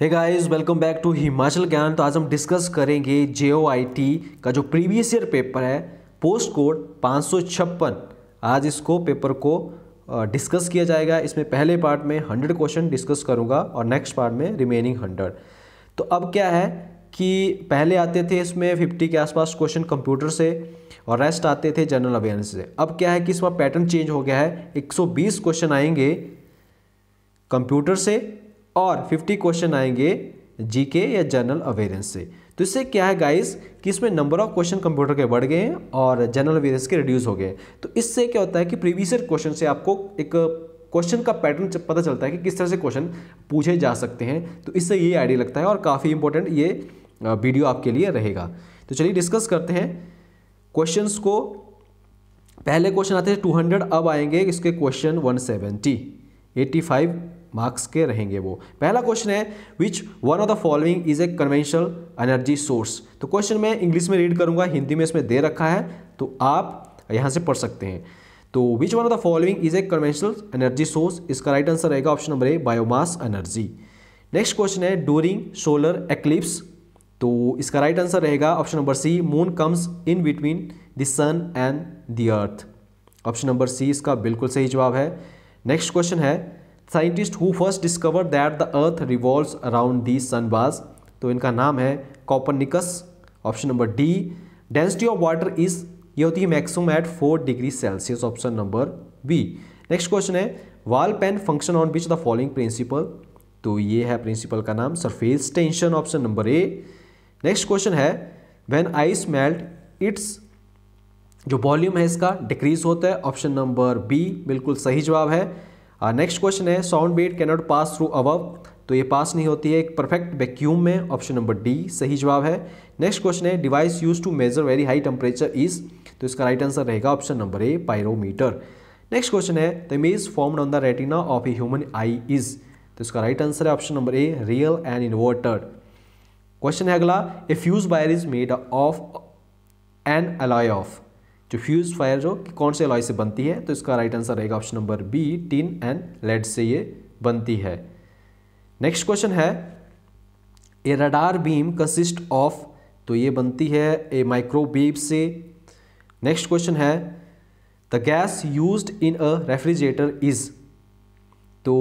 Hey guys welcome back to Himachal Gyan तो आज हम डिस्कस करेंगे जे का जो प्रीवियस ईयर पेपर है पोस्ट कोड पाँच सौ छप्पन. आज इसको पेपर को डिस्कस किया जाएगा। इसमें पहले पार्ट में हंड्रेड क्वेश्चन डिस्कस करूँगा और नेक्स्ट पार्ट में रिमेनिंग हंड्रेड तो अब क्या है कि पहले आते थे इसमें फिफ्टी के आसपास क्वेश्चन कंप्यूटर से और रेस्ट आते थे जनरल अवेयरनेस से. अब क्या है कि इसमें पैटर्न चेंज हो गया है। 120 क्वेश्चन आएँगे कंप्यूटर से और 50 क्वेश्चन आएँगे जीके या जनरल अवेयरेंस से। तो इससे क्या है गाइस कि इसमें नंबर ऑफ़ क्वेश्चन कंप्यूटर के बढ़ गए हैं और जनरल अवेयरेंस के रिड्यूस हो गए तो इससे क्या होता है कि प्रीवियस क्वेश्चन से आपको एक क्वेश्चन का पैटर्न पता चलता है कि किस तरह से क्वेश्चन पूछे जा सकते हैं। तो इससे ये आइडिया लगता है और काफ़ी इंपॉर्टेंट ये वीडियो आपके लिए रहेगा। तो चलिए डिस्कस करते हैं। क्वेश्चंस को, पहले क्वेश्चन आते हैं 200 अब आएँगे इसके क्वेश्चन 170 85 मार्क्स के रहेंगे वो। पहला क्वेश्चन है which one of the following is a conventional energy source तो क्वेश्चन मैं इंग्लिश में रीड करूँगा, हिंदी में इसमें दे रखा है तो आप यहाँ से पढ़ सकते हैं। तो which one of the following is a conventional energy source इसका राइट आंसर रहेगा option number A biomass energy next question है डूरिंग सोलर एक्लिप्स तो इसका राइट आंसर रहेगा option number C moon comes in between the sun and the earth option number C इसका बिल्कुल सही जवाब है। नेक्स्ट क्वेश्चन है scientist who first discover that the earth revolves around the sun was तो इनका नाम है Copernicus option number D density of water is ये होती है maximum at four degree Celsius option number B next question है ball pen function on which the following principle तो ये है प्रिंसिपल का नाम surface tension option number A next question है व्हेन आइस मेल्ट इट्स जो वॉल्यूम है इसका डिक्रीज होता है ऑप्शन नंबर बी बिल्कुल सही जवाब है। नेक्स्ट क्वेश्चन है साउंड बेट कैनॉट पास थ्रू अबव तो ये पास नहीं होती है, एक परफेक्ट वैक्यूम में ऑप्शन नंबर डी सही जवाब है. नेक्स्ट क्वेश्चन है device use to measure very high temperature is तो इसका राइट आंसर रहेगा option number A pyrometer next question है the image formed on the retina of a human eye is तो इसका राइट आंसर है option number A real and inverted question है अगला a fuse wire is made of an alloy of जो fuse fire जो कौन से alloy से बनती है तो इसका राइट आंसर रहेगा option number B tin and lead से ये बनती है। नेक्स्ट क्वेश्चन है a radar beam consist of तो ये बनती है ए माइक्रोवेव से। नेक्स्ट क्वेश्चन है the gas use in a refrigerator is तो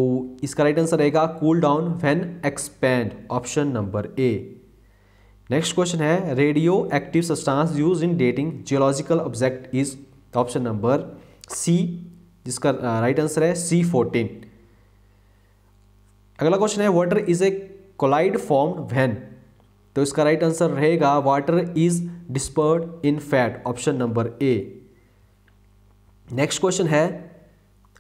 इसका राइट आंसर रहेगा cool down when expand option number A next question है radio active substance use in dating geological object is option number C जिसका right answer है C fourteen अगला question है water is a colloid form when तो इसका right answer रहेगा water is dispersed in fat option number A next question है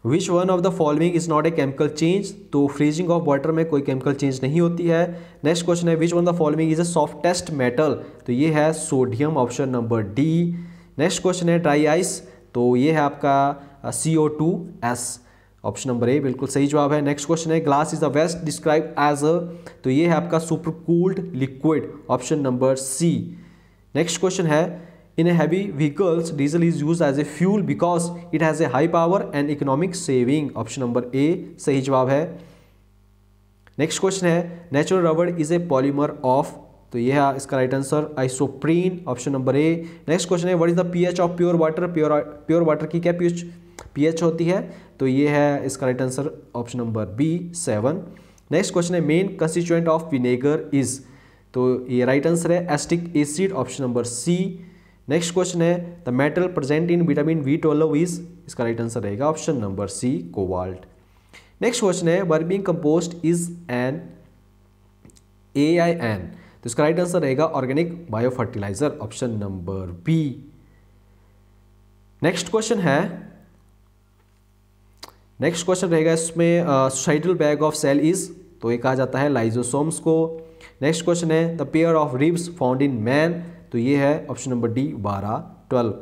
which one of the following is not a chemical change तो freezing of water में कोई chemical change नहीं होती है। नेक्स्ट क्वेश्चन है which one the following is a softest metal तो ये है sodium option number D next question है ड्राई आइस तो ये है आपका C O two S option number A बिल्कुल सही जवाब है। नेक्स्ट क्वेश्चन है glass is the best describe as a तो ये है आपका super cooled liquid option number C next question है In a heavy vehicles, diesel is used as a fuel because it has a high power and economic saving. Option number A सही जवाब है। Next question है natural rubber is a polymer of तो ये है इसका right answer isoprene option number A next question है what is the pH of pure water pure pure water की क्या पीएच पीएच होती है? तो ये है इसका right answer option number B seven next question है main constituent of vinegar is तो ये राइट आंसर है acetic acid option number C next question है the metal present in vitamin B twelve is इसका राइट आंसर रहेगा option number C cobalt next question है vermicompost is an A I N तो इसका right answer रहेगा organic biofertiliser option number B next question है next question रहेगा इसमें suicidal bag of cell is तो ये कहा जाता है लाइजोसोम्स को. नेक्स्ट क्वेश्चन है the pair of ribs found in man तो ये है ऑप्शन नंबर डी बारह ट्वेल्व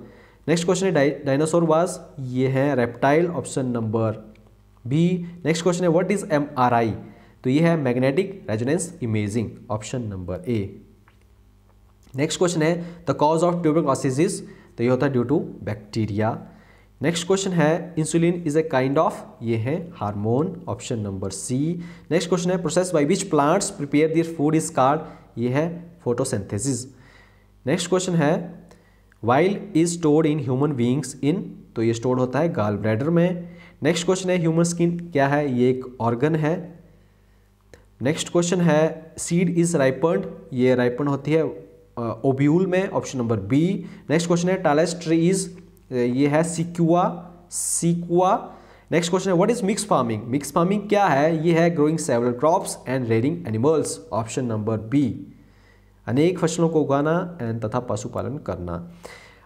नेक्स्ट क्वेश्चन है डायनासोर वाज ये है reptile option number B next question है what is M R I तो ये है magnetic resonance imaging option number A next question है द कॉज ऑफ़ ट्यूबरक्लोसिस तो ये होता है due to bacteria next question है insulin is a kind of ये है hormone option number C next question है process by which plants prepare their food is called ये है फोटोसिंथेसिस नेक्स्ट क्वेश्चन है bile is stored in human beings in तो ये stored होता है गाल ब्लैडर में। नेक्स्ट क्वेश्चन है ह्यूमन स्किन क्या है? ये एक ऑर्गन है। नेक्स्ट क्वेश्चन है सीड इज़ राइपन्ड ये राइपन होती है ओब्यूल में option number B next question है टालेस ट्री इज़ ये है सिक्वा सिक्वा। नेक्स्ट क्वेश्चन है what is mixed farming mixed farming क्या है? ये है growing several crops and rearing animals option number B अनेक फ़सलों को उगाना एंड तथा पशुपालन करना।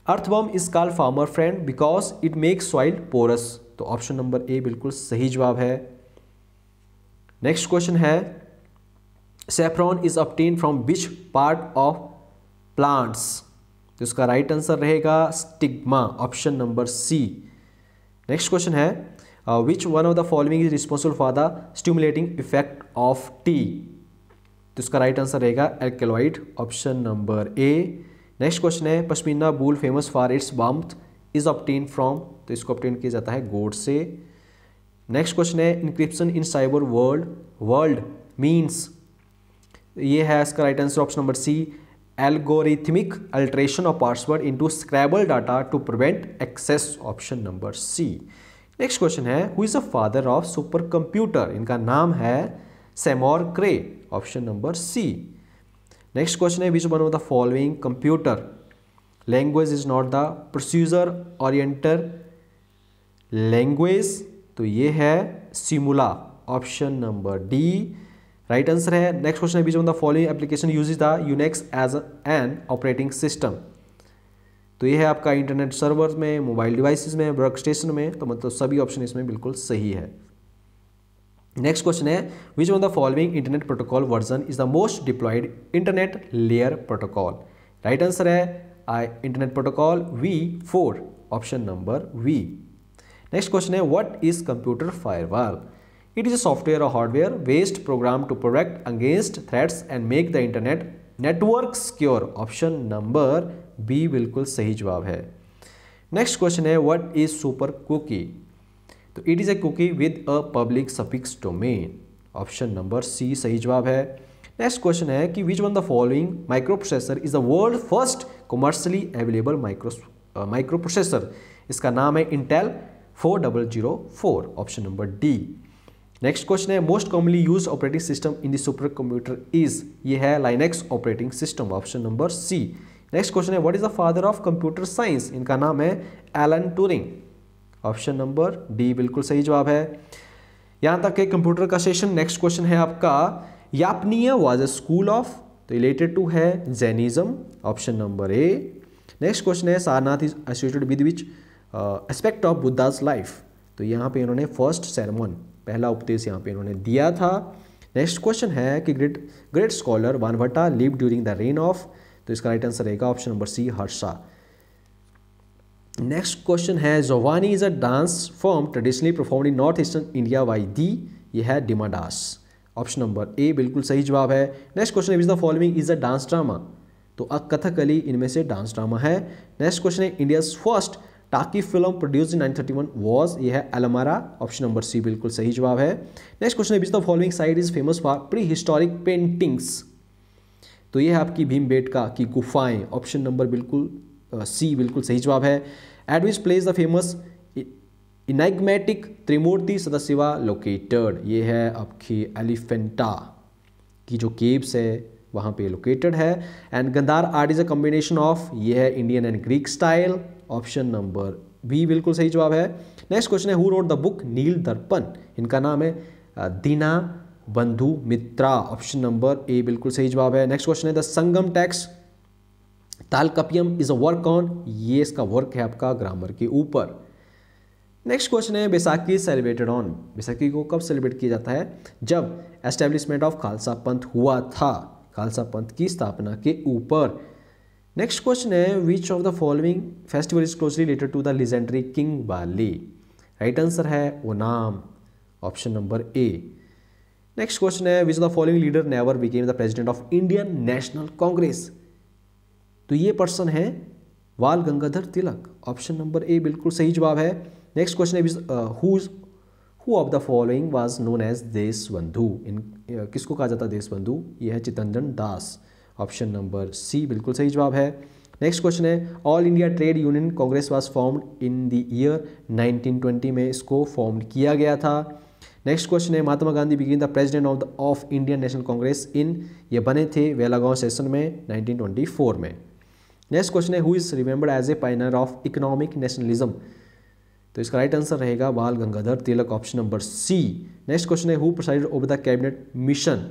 Earthworm is called farmer friend because it make soil porous. तो ऑप्शन नंबर ए बिल्कुल सही जवाब है। नेक्स्ट क्वेश्चन है, saffron is obtained from which part of plants तो इसका राइट आंसर रहेगा stigma option number C next question है which one of the following is responsible for the stimulating effect of tea तो इसका right answer रहेगा alkaloid option number A next question है, pashmina wool famous for its warmth is obtained from तो इसको obtain किया जाता है goat से. नेक्स्ट क्वेश्चन है encryption in cyber world world means ये है इसका right answer option number C algorithmic alteration of password into scrambled data to prevent access option number C next question है who is a father of supercomputer इनका नाम है Seymour Cray option number C. Next question है which one of the following computer language is not the procedure oriented language तो ये है Simula option number D right answer है। Next question है which one the following application use the Unix as an operating system तो ये है आपका internet server में मोबाइल डिवाइसेस में वर्क स्टेशन में। तो मतलब सभी ऑप्शन इसमें बिल्कुल सही है। नेक्स्ट क्वेश्चन है which one the following internet protocol version is the most deployed internet layer protocol right answer है I internet protocol V four option number B next question है what is computer firewall it is a software और hardware based program to protect against threats and make the internet network secure option number B बिल्कुल सही जवाब है। Next question है what is super cookie तो it is a cookie with a public suffix domain option number C सही जवाब है। Next question है कि which one the following micro processor is the world first commercially available micro micro processor इसका नाम है Intel four double zero four option number D next question है most commonly use operating system in the super computer is ये है Linux operating system option number C next question है what is the father of computer science इनका नाम है Alan Turing option number D बिल्कुल सही जवाब है। यहाँ तक के कंप्यूटर का सेशन, नेक्स्ट क्वेश्चन है आपका, Yapaniya was a school of तो रिलेटेड टू है Jainism option number A next question है Sarnath is associated with which aspect of Buddha's life तो यहाँ पे इन्होंने फ़र्स्ट सेरेमन पहला उपदेश यहाँ पे इन्होंने दिया था। नेक्स्ट क्वेश्चन है कि great great scholar Banabhatta live during the reign of तो इसका राइट आंसर रहेगा option number C Harsha. Next question है Giovanni is a dance form traditionally perform in north eastern India by the ये है Dimasas option number A बिल्कुल सही जवाब है next question is the following is a dance drama तो अ कथकली इनमें से डांस ड्रामा है नेक्स्ट क्वेश्चन है इंडिया फ़र्स्ट टाकी फ़िल्म प्रोड्यूस इन 1931 वॉज़ यह है अलमारा ऑप्शन नंबर सी बिल्कुल सही जवाब है नेक्स्ट क्वेश्चन है which the following site is famous for pre historic paintings तो यह है आपकी भीम बेटका की गुफाएँ. ऑप्शन नंबर बिल्कुल सी बिल्कुल सही जवाब है at which place the famous enigmatic Trimurti सदस्यवा located ये है आपकी एलिफेंटा की जो केव्स है, वहाँ पे लोकेटेड है। And Gandhara art is a combination of ये है Indian and Greek style option number B बिल्कुल सही जवाब है। नेक्स्ट क्वेश्चन है who wrote the book Neel Darpan इनका नाम है Dina Bandhu Mitra option number A बिल्कुल सही जवाब है। नेक्स्ट क्वेश्चन है the Sangam text Tolkappiyam is a work on ये इसका वर्क है आपका ग्रामर के ऊपर। नेक्स्ट क्वेश्चन है, बैसाखी सेलिब्रेटेड ऑन बैसाखी को कब सेलिब्रेट किया जाता है? जब एस्टेब्लिशमेंट ऑफ़ खालसा पंथ हुआ था, खालसा पंथ की स्थापना के ऊपर। नेक्स्ट क्वेश्चन है which of the following festival is closely related to the legendary king Bali right answer है, वो नाम। Option number A next question है which the following leader never became the president of Indian National Congress तो ये person है Bal Gangadhar Tilak. Option number A बिल्कुल सही जवाब है। नेक्स्ट क्वेश्चन है who who of the following was known as Deshbandhu in किसको कहा जाता है देश बंधु यह है चितंजन दास। ऑप्शन नंबर सी बिल्कुल सही जवाब है। नेक्स्ट क्वेश्चन है All India trade union Congress was formed in the year 1920 में इसको फॉर्म किया गया था। नेक्स्ट क्वेश्चन है Mahatma Gandhi begin the president of the of Indian National Congress in ये बने थे वेलागांव सेशन में 1924 में। नेक्स्ट क्वेश्चन है who is remembered as a pioneer of economic nationalism तो इसका राइट आंसर रहेगा Bal Gangadhar Tilak option number C next question है who presided over the cabinet mission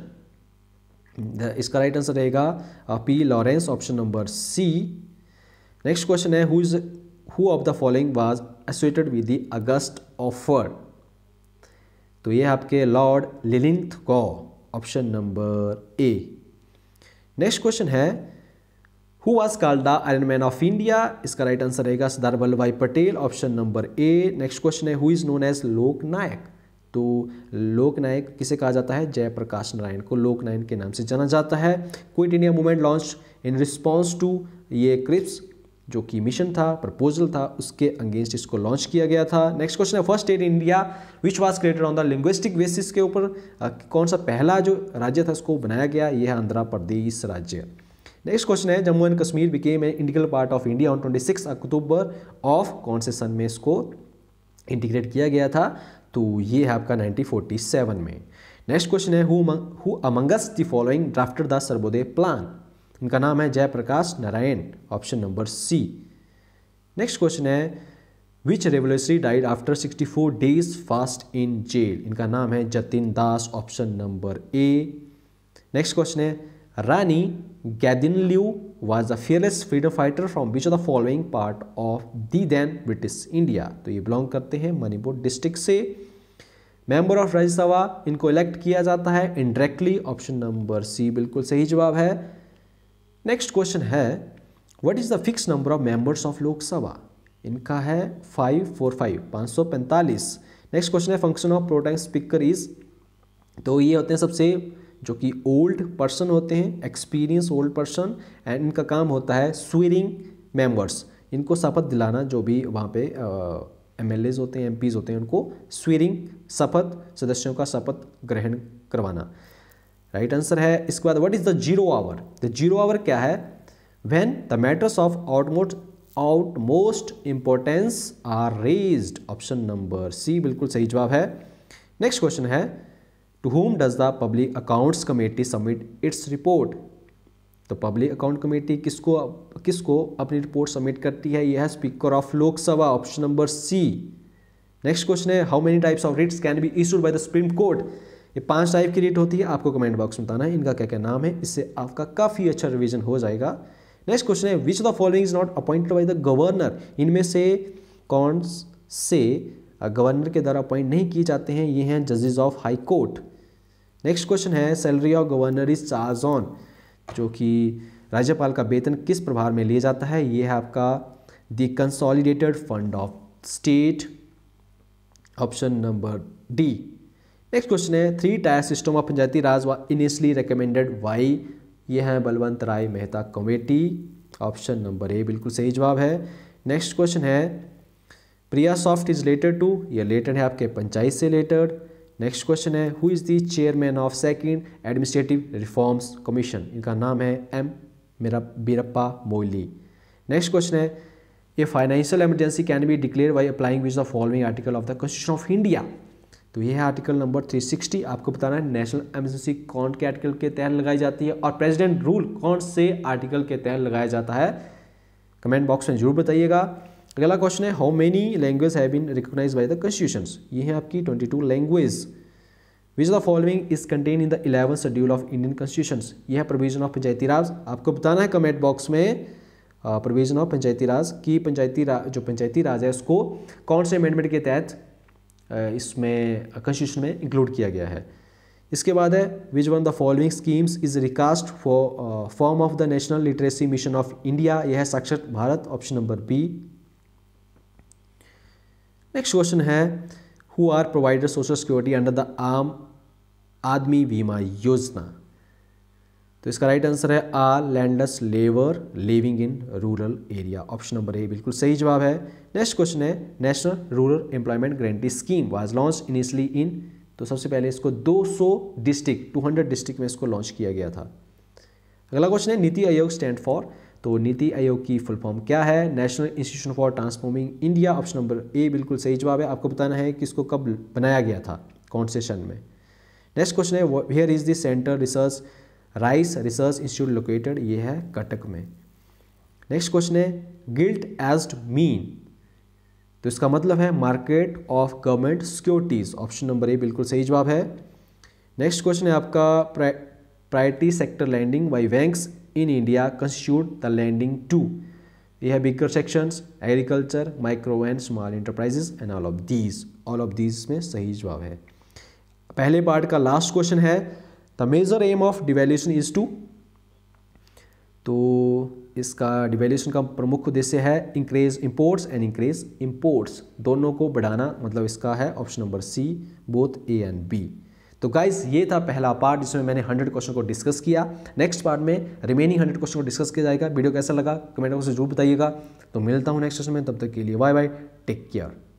इसका राइट आंसर रहेगा P Lawrence option number C next question है who is who of the following was associated with the August offer तो ये आपके Lord Linlithgow option number A next question है who was called the iron man of India इसका right answer रहेगा Sardar Vallabhbhai Patel option number A next question है who is known as Lok Nayak तो लोक नायक किसे कहा जाता है? जयप्रकाश नारायण को लोक नायक के नाम से जाना जाता है। Quit India movement launch in response to ये क्रिप्स जो कि मिशन था प्रपोजल था, उसके अगेंस्ट इसको लॉन्च किया गया था। नेक्स्ट क्वेश्चन है first state India which was created on the linguistic basis के ऊपर कौन सा पहला जो राज्य था, उसको बनाया गया, यह है आंध्र प्रदेश राज्य। नेक्स्ट क्वेश्चन है Jammu and Kashmir became a integral part of India on twenty six October of कौन से सन में इसको इंटीग्रेट किया गया था। तो ये है आपका 1947 में। नेक्स्ट क्वेश्चन है who amongst the following drafted the Sarvodaya plan इनका नाम है Jayaprakash Narayan option number C next question है which revolutionary died after 64 days fast in jail इनका नाम है Jatin Das option number A next question है, Rani Gaidinliu was a fearless freedom fighter from which of the following part of the then British India. तो ये belong करते हैं Manipur district से। Member of Rajya Sabha इनको इलेक्ट किया जाता है इनडायरेक्टली ऑप्शन नंबर सी बिल्कुल सही जवाब है। नेक्स्ट क्वेश्चन है what is the fix number of members of Lok Sabha इनका है फाइव फोर फाइव पाँच सौ पैंतालीस। नेक्स्ट क्वेश्चन है function of protect speaker is तो ये होते हैं सबसे जो कि ओल्ड पर्सन होते हैं एक्सपीरियंस ओल्ड पर्सन एंड इनका काम होता है स्वीरिंग मेंबर्स इनको शपथ दिलाना जो भी वहाँ पे एम एल होते हैं एम होते हैं, उनको स्वीरिंग शपथ, सदस्यों का शपथ ग्रहण करवाना। राइट right आंसर है, इसके बाद what is the zero hour the zero hour क्या है? When the matters of outmost out most importance are raised option number C बिल्कुल सही जवाब है। नेक्स्ट क्वेश्चन है to whom does the public accounts committee submit its report तो public account committee किसको किसको अपनी रिपोर्ट सबमिट करती है? यह speaker of Lok Sabha option number C next question है how many types of writs can be issued by the supreme court ये पाँच टाइप की रिट होती है, आपको कमेंट बॉक्स में बताना है, इनका क्या क्या नाम है, इससे आपका काफ़ी अच्छा रिविजन हो जाएगा। नेक्स्ट क्वेश्चन है which the following is not appointed by the governor इनमें से कौन से गवर्नर के द्वारा अपॉइंट नहीं किए जाते हैं, ये हैं जजेज of high court next question है salary of governor is charge on जो कि राज्यपाल का वेतन किस प्रभार में लिया जाता है? ये है आपका the consolidated fund of state option number D next question है three tier system of Panchayati Raj was initially recommended by ये है Balwant Rai Mehta committee option number A बिल्कुल सही जवाब है। नेक्स्ट क्वेश्चन है PRIA soft is related to ये related है आपके पंचायत से रिलेटेड नेक्स्ट क्वेश्चन है who is the chairman of second administrative reforms commission इनका नाम है एम मेरा, बीरप्पा मोइली। नेक्स्ट क्वेश्चन है a financial emergency can be declare by applying which the following article of the constitution of India तो ये है article number 360 आपको बताना है नेशनल एमरजेंसी कौन के आर्टिकल के तहत लगाई जाती है और प्रेसिडेंट रूल कौन से आर्टिकल के तहत लगाया जाता है? कमेंट बॉक्स में ज़रूर बताइएगा। अगला क्वेश्चन है how many language have been recognize by the constitution ये है आपकी 22 language which the following is content in the eleven schedule of Indian constitution ये है प्रोविज़न ऑफ़ पंचायती राज. आपको बताना है कमेंट बॉक्स में प्रोविज़न ऑफ़ पंचायती राज की पंचायती राज जो पंचायती राज है, उसको कौन से अमेंडमेंट के तहत इसमें कॉन्स्टिट्यूशन में इंक्लूड किया गया है? इसके बाद है which one the following schemes is recast for form of the national literacy mission of India यह है Saakshar Bharat option number B next question है who are provider social security under the Aam Aadmi Bima Yojana तो इसका right answer है all landless labour living in rural area option number A बिल्कुल सही जवाब है। नेक्स्ट क्वेश्चन है national rural employment guarantee scheme was launch initially in तो सबसे पहले इसको 200 डिस्ट्रिक्ट 200 डिस्ट्रिक्ट में इसको लॉन्च किया गया था। अगला क्वेश्चन है, नीति आयोग स्टैंड फॉर तो नीति आयोग की फुल फॉर्म क्या है? National institution for transforming India option number A बिल्कुल सही जवाब है। आपको बताना है कि इसको कब बनाया गया था, कौन सेशन में। नेक्स्ट क्वेश्चन है where is this centre research rice research institute located ये है कटक में। नेक्स्ट क्वेश्चन है गिल्ट एज्ड मीन तो इसका मतलब है market of government securities option number A बिल्कुल सही जवाब है। नेक्स्ट क्वेश्चन है आपका priority sector lending by banks in India constitute the lending to ये है weaker sections agriculture micro and small enterprises and all of these all of these में सही जवाब है। पहले पार्ट का लास्ट क्वेश्चन है the major aim of devaluation is to तो इसका डिवेल्यूशन का प्रमुख उद्देश्य है increase imports and increase imports दोनों को बढ़ाना मतलब इसका है option number C both A and B तो गाइज़ ये था पहला पार्ट जिसमें मैंने हंड्रेड क्वेश्चन को डिस्कस किया। नेक्स्ट पार्ट में रिमेनिंग हंड्रेड क्वेश्चन को डिस्कस किया जाएगा। वीडियो कैसा लगा? कमेंट बॉक्स में ज़रूर बताइएगा। तो मिलता हूँ नेक्स्ट क्वेश्चन में। तब तक के लिए बाय बाय टेक केयर